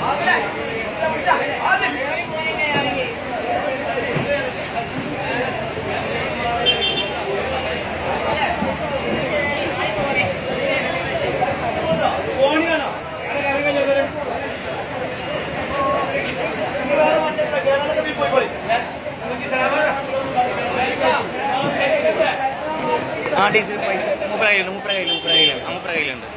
危ない ആ ടീച്ചർ പൈസ മുപ്പത് കയ്യിലുണ്ട് മുപ്പത് കയ്യിലുണ്ട് മുപ്പത് കയ്യിലുണ്ട് അമ്പത് കയ്യിലുണ്ട്